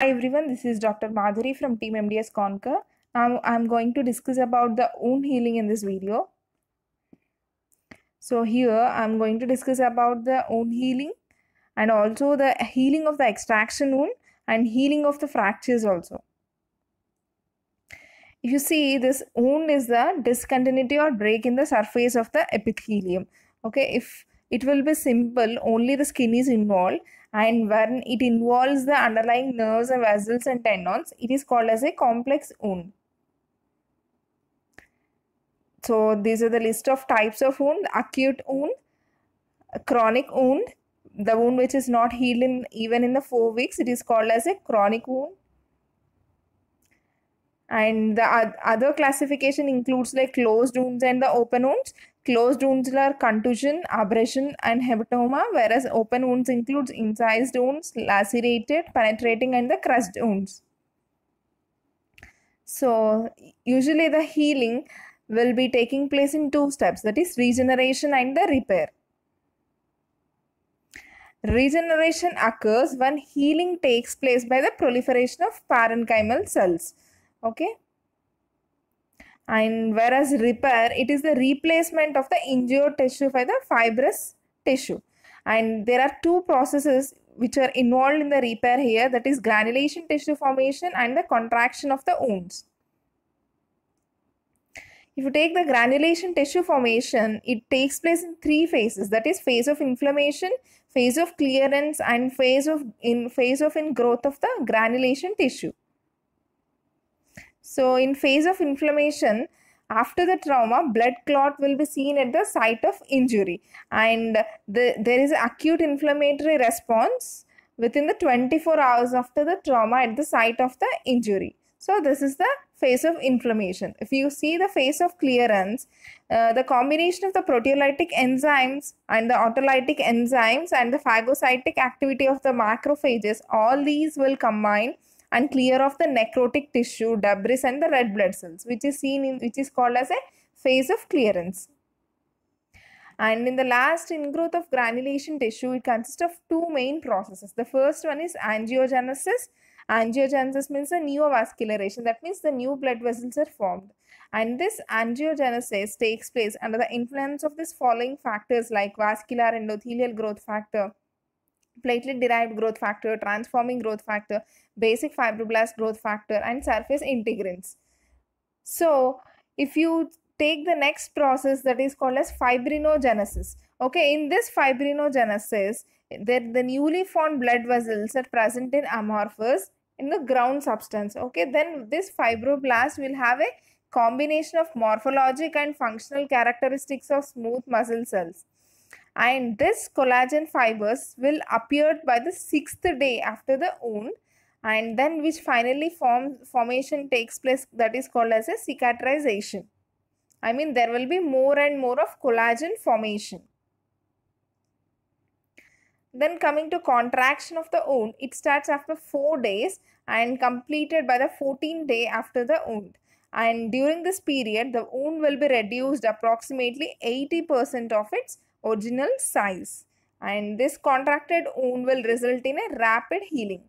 Hi everyone, this is Dr. Madhuri from Team MDS Conquer. Now I'm going to discuss about the wound healing in this video. So here I'm going to discuss about the wound healing and also the healing of the extraction wound and healing of the fractures also. If you see this wound is the discontinuity or break in the surface of the epithelium. Okay, if it will be simple, only the skin is involved and when it involves the underlying nerves and vessels and tendons, it is called as a complex wound. So these are the list of types of wound, acute wound, chronic wound, the wound which is not healed in even in the four weeks, it is called as a chronic wound. And the other classification includes like closed wounds and the open wounds. Closed wounds are contusion, abrasion, and hematoma, whereas open wounds includes incised wounds, lacerated, penetrating, and the crushed wounds. So usually the healing will be taking place in two steps that is regeneration and the repair. Regeneration occurs when healing takes place by the proliferation of parenchymal cells. Okay. And whereas repair, it is the replacement of the injured tissue by the fibrous tissue. And there are two processes which are involved in the repair here that is granulation tissue formation and the contraction of the wounds. If you take the granulation tissue formation, it takes place in three phases. That is phase of inflammation, phase of clearance, and phase of in phase of in growth of the granulation tissue. So in phase of inflammation, after the trauma, blood clot will be seen at the site of injury, and the, there is acute inflammatory response within the 24 hours after the trauma at the site of the injury. So this is the phase of inflammation. If you see the phase of clearance, uh, the combination of the proteolytic enzymes and the autolytic enzymes and the phagocytic activity of the macrophages, all these will combine and clear off the necrotic tissue, debris and the red blood cells, which is seen in which is called as a phase of clearance. And in the last ingrowth of granulation tissue, it consists of two main processes. The first one is angiogenesis Angiogenesis means a neovascularization. That means the new blood vessels are formed. And this angiogenesis takes place under the influence of these following factors like vascular endothelial growth factor, platelet derived growth factor, transforming growth factor, basic fibroblast growth factor, and surface integrins. So, if you take the next process that is called as fibrinogenesis. Okay, in this fibrinogenesis, the, the newly formed blood vessels are present in amorphous in the ground substance okay then this fibroblast will have a combination of morphologic and functional characteristics of smooth muscle cells and this collagen fibers will appear by the sixth day after the wound. And then which finally form formation takes place that is called as a cicatrization. I mean there will be more and more of collagen formation. Then coming to contraction of the wound, it starts after 4 days and completed by the 14th day after the wound. And during this period, the wound will be reduced approximately 80% of its original size. And this contracted wound will result in a rapid healing.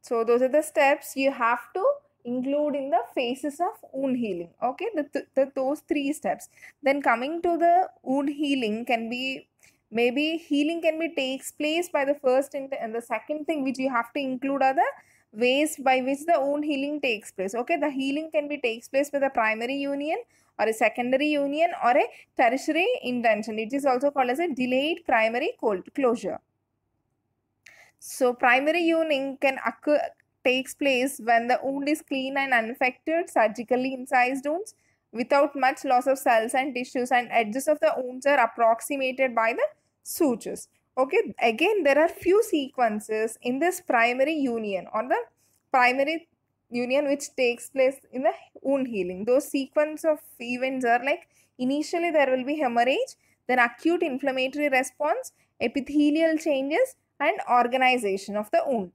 So those are the steps you have to include in the phases of wound healing okay the, the, the, those three steps then coming to the wound healing can be maybe healing can be takes place by the first and the second thing which you have to include are the ways by which the wound healing takes place okay the healing can be takes place with a primary union or a secondary union or a tertiary intention it is also called as a delayed primary cold closure so primary union can occur takes place when the wound is clean and unaffected, surgically incised wounds without much loss of cells and tissues and edges of the wounds are approximated by the sutures. Okay, again there are few sequences in this primary union or the primary union which takes place in the wound healing. Those sequence of events are like initially there will be hemorrhage, then acute inflammatory response, epithelial changes and organization of the wound.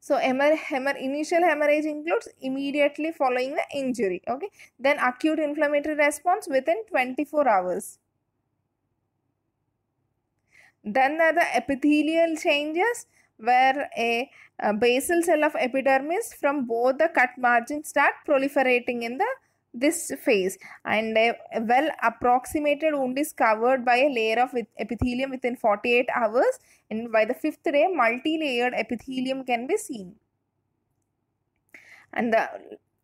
So hemor hemor initial hemorrhage includes immediately following the injury. Okay. Then acute inflammatory response within 24 hours. Then there are the epithelial changes where a, a basal cell of epidermis from both the cut margins start proliferating in the this phase. And a, well approximated wound is covered by a layer of epithelium within 48 hours and by the fifth day multi-layered epithelium can be seen. And the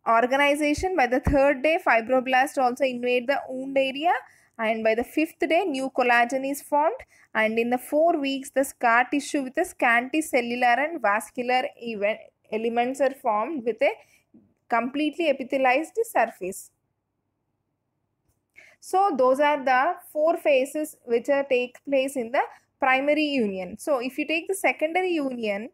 organization by the third day fibroblast also invade the wound area and by the fifth day new collagen is formed and in the four weeks the scar tissue with a scanty cellular and vascular event, elements are formed with a completely epithelialized surface. So those are the four phases which are take place in the primary union. So if you take the secondary union,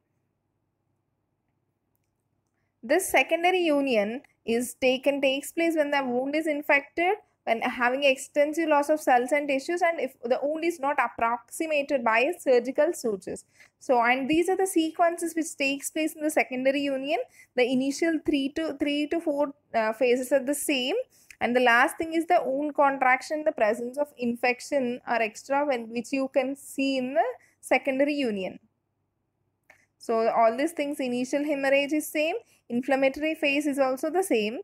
this secondary union is taken takes place when the wound is infected when having extensive loss of cells and tissues and if the wound is not approximated by surgical sutures. So and these are the sequences which takes place in the secondary union. The initial 3 to 3 to 4 uh, phases are the same and the last thing is the wound contraction the presence of infection or extra when, which you can see in the secondary union. So all these things initial hemorrhage is same, inflammatory phase is also the same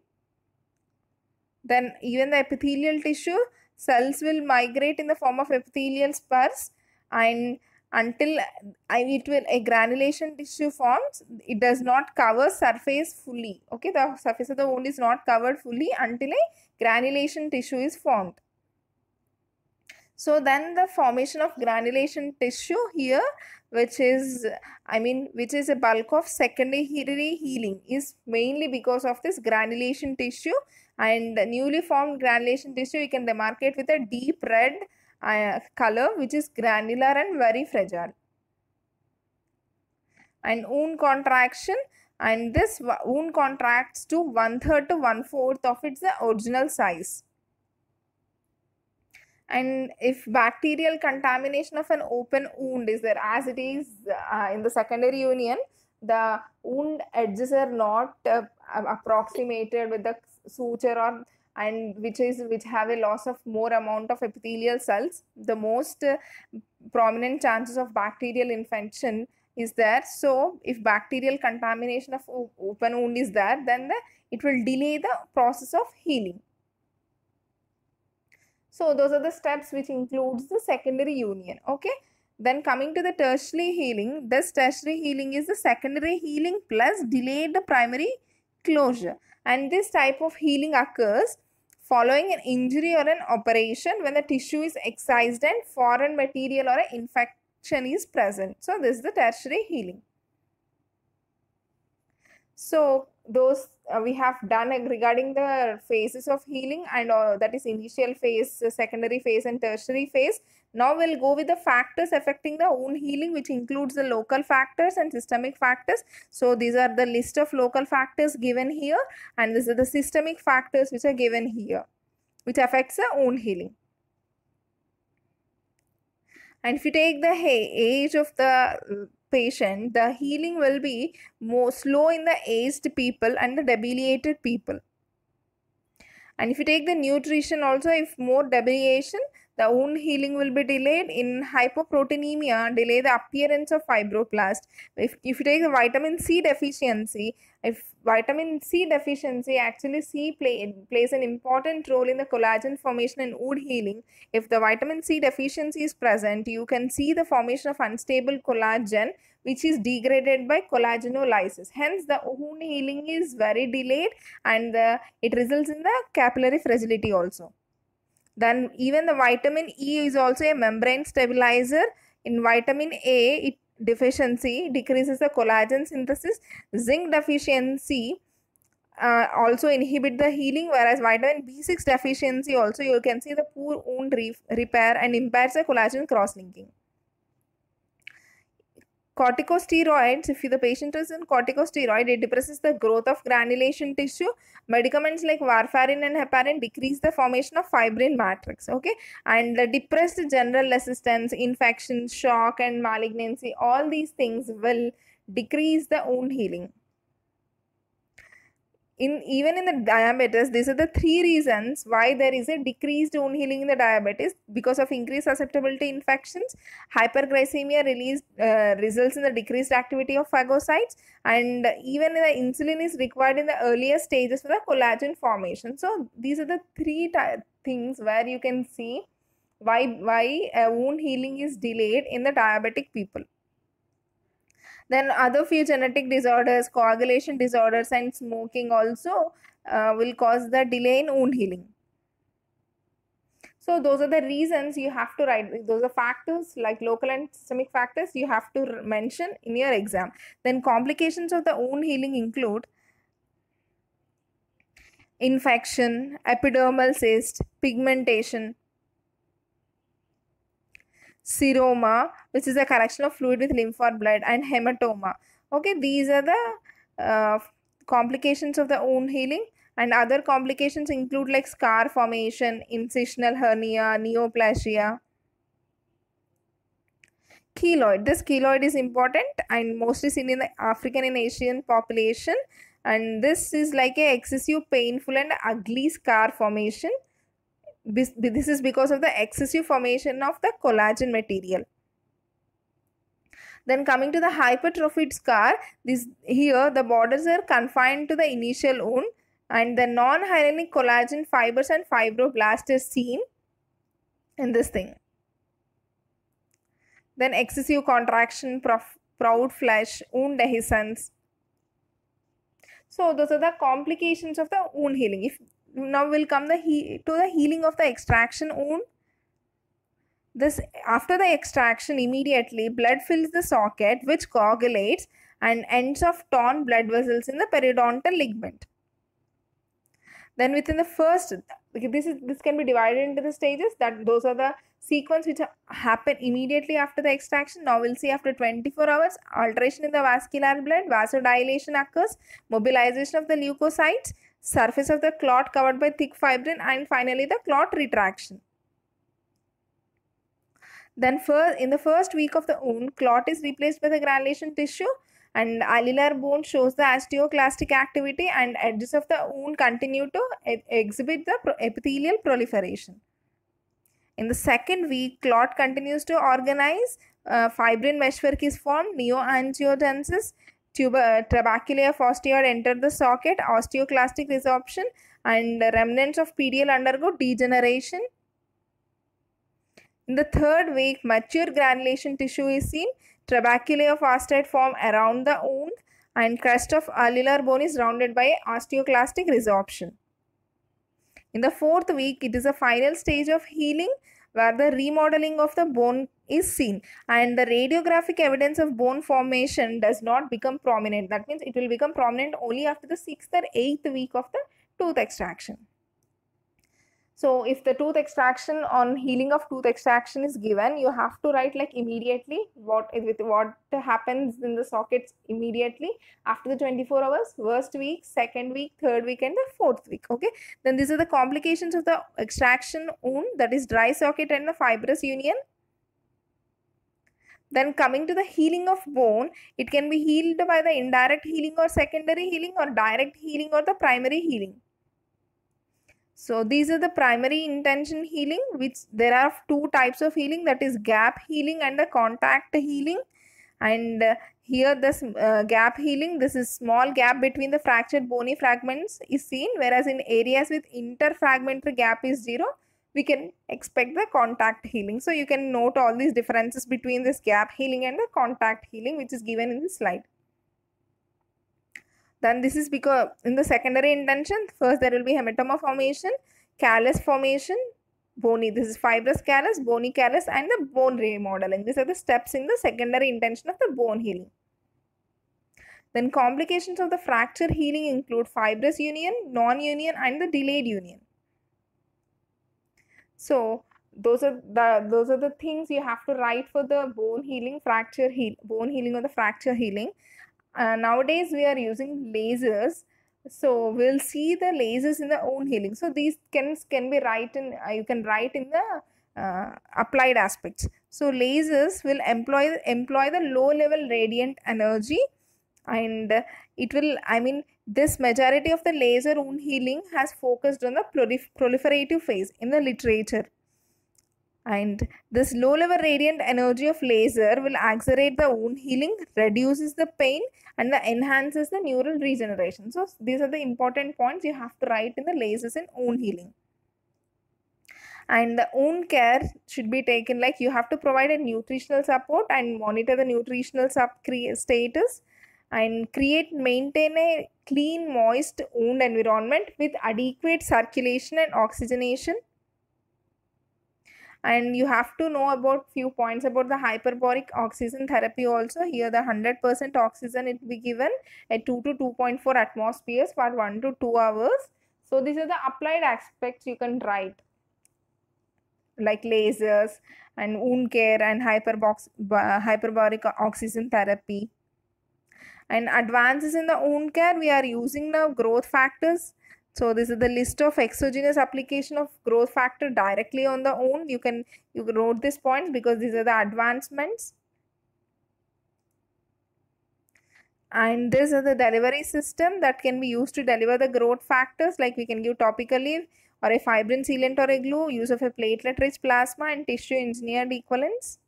then even the epithelial tissue cells will migrate in the form of epithelial spurs and until it will a granulation tissue forms it does not cover surface fully. Okay the surface of the wound is not covered fully until a granulation tissue is formed so then the formation of granulation tissue here which is i mean which is a bulk of secondary healing is mainly because of this granulation tissue. And newly formed granulation tissue we can demarcate with a deep red uh, color which is granular and very fragile. And wound contraction and this wound contracts to one third to one fourth of its original size and if bacterial contamination of an open wound is there as it is uh, in the secondary union the wound edges are not uh, approximated with the suture or and which is which have a loss of more amount of epithelial cells the most uh, prominent chances of bacterial infection is there. So if bacterial contamination of open wound is there then the, it will delay the process of healing so those are the steps which includes the secondary union okay then coming to the tertiary healing this tertiary healing is the secondary healing plus delayed primary closure and this type of healing occurs following an injury or an operation when the tissue is excised and foreign material or an infection is present. So this is the tertiary healing. So those uh, we have done regarding the phases of healing and uh, that is initial phase, secondary phase and tertiary phase. Now we'll go with the factors affecting the wound healing which includes the local factors and systemic factors. So these are the list of local factors given here and these are the systemic factors which are given here which affects the wound healing. And if you take the age of the patient, the healing will be more slow in the aged people and the debilitated people. And if you take the nutrition also, if more debilitation, the wound healing will be delayed in hypoproteinemia delay the appearance of fibroblast if, if you take the vitamin c deficiency if vitamin c deficiency actually c play, plays an important role in the collagen formation and wound healing if the vitamin c deficiency is present you can see the formation of unstable collagen which is degraded by collagenolysis. hence the wound healing is very delayed and the, it results in the capillary fragility also then even the vitamin E is also a membrane stabilizer. In vitamin A, it deficiency decreases the collagen synthesis. Zinc deficiency uh, also inhibit the healing whereas vitamin B6 deficiency also you can see the poor wound re repair and impairs the collagen cross-linking corticosteroids if the patient is in corticosteroid it depresses the growth of granulation tissue. Medicaments like warfarin and heparin decrease the formation of fibrin matrix okay? And the depressed general resistance infection shock and malignancy all these things will decrease the wound healing in even in the diabetes these are the three reasons why there is a decreased wound healing in the diabetes. Because of increased susceptibility to infections hyperglycemia released uh, results in the decreased activity of phagocytes and even the insulin is required in the earlier stages for the collagen formation. So these are the three things where you can see why why a wound healing is delayed in the diabetic people then other few genetic disorders, coagulation disorders and smoking also uh, will cause the delay in wound healing. So those are the reasons you have to write. Those are factors like local and systemic factors you have to mention in your exam. Then complications of the wound healing include infection, epidermal cyst, pigmentation, seroma, which is a collection of fluid with lymph or blood, and hematoma. Okay, these are the uh, complications of the wound healing. And other complications include like scar formation, incisional hernia, neoplasia. Keloid. This keloid is important and mostly seen in the African and Asian population. And this is like a excessive, painful and ugly scar formation this is because of the excessive formation of the collagen material. Then coming to the hypertrophied scar, this here the borders are confined to the initial wound and the non-hyalinic collagen fibers and fibroblasts is seen in this thing. Then excessive contraction, proud flesh, wound dehiscence. So those are the complications of the wound healing. If now will come the he to the healing of the extraction wound. This after the extraction immediately blood fills the socket which coagulates and ends of torn blood vessels in the periodontal ligament. Then within the first this is this can be divided into the stages. That those are the sequence which happen immediately after the extraction. Now we'll see after 24 hours alteration in the vascular blood vasodilation occurs mobilization of the leukocytes surface of the clot covered by thick fibrin and finally the clot retraction. Then first, in the first week of the wound, clot is replaced by the granulation tissue and alveolar bone shows the osteoclastic activity and edges of the wound continue to exhibit the epithelial proliferation. In the second week, clot continues to organize, uh, fibrin meshwork is formed, neoangiogenesis, tuber, uh, trabeculae of osteoid enter the socket, osteoclastic resorption and remnants of PDL undergo degeneration. In the third week, mature granulation tissue is seen. Trabeculae of osteoid form around the wound and crest of alveolar bone is rounded by osteoclastic resorption. In the fourth week, it is a final stage of healing where the remodeling of the bone is seen and the radiographic evidence of bone formation does not become prominent. That means it will become prominent only after the sixth or eighth week of the tooth extraction. So if the tooth extraction on healing of tooth extraction is given, you have to write like immediately what with what happens in the sockets immediately after the 24 hours, first week, second week, third week and the fourth week. Okay. Then these are the complications of the extraction wound that is dry socket and the fibrous union. Then coming to the healing of bone, it can be healed by the indirect healing or secondary healing or direct healing or the primary healing. So these are the primary intention healing which there are two types of healing that is gap healing and the contact healing and uh, here this uh, gap healing this is small gap between the fractured bony fragments is seen whereas in areas with interfragmentary gap is zero we can expect the contact healing. So you can note all these differences between this gap healing and the contact healing which is given in the slide then this is because in the secondary intention first there will be hematoma formation callus formation bony this is fibrous callus bony callus and the bone remodeling these are the steps in the secondary intention of the bone healing. Then complications of the fracture healing include fibrous union non-union and the delayed union. So those are the those are the things you have to write for the bone healing fracture heal bone healing or the fracture healing uh, nowadays we are using lasers. So we'll see the lasers in the wound healing. So these can can be write in uh, you can write in the uh, applied aspects. So lasers will employ employ the low level radiant energy and it will i mean this majority of the laser wound healing has focused on the prolif- proliferative phase in the literature and this low level radiant energy of laser will accelerate the wound healing reduces the pain and the enhances the neural regeneration. So these are the important points you have to write in the lasers in wound healing. And the wound care should be taken like you have to provide a nutritional support and monitor the nutritional sub status and create maintain a clean moist wound environment with adequate circulation and oxygenation and you have to know about few points about the hyperbaric oxygen therapy also. Here the 100% oxygen it will be given at 2 to 2.4 atmospheres for 1 to 2 hours. So these are the applied aspects you can write like lasers and wound care and hyperbox, uh, hyperbaric oxygen therapy. And advances in the wound care we are using now growth factors so this is the list of exogenous application of growth factor directly on the own. you can you note these points because these are the advancements. And this is the delivery system that can be used to deliver the growth factors. Like we can give topically or a fibrin sealant or a glue use of a platelet rich plasma and tissue engineered equivalents.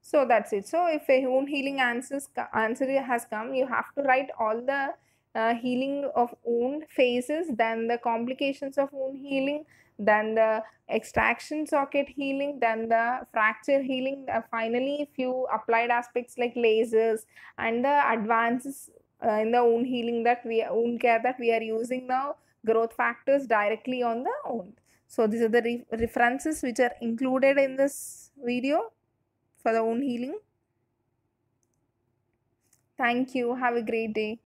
So that's it. So if a wound healing answers answer has come you have to write all the uh, healing of wound phases then the complications of wound healing then the extraction socket healing then the fracture healing uh, finally few applied aspects like lasers and the advances uh, in the wound healing that we wound care that we are using now growth factors directly on the wound. So these are the re references which are included in this video for the wound healing. Thank you. Have a great day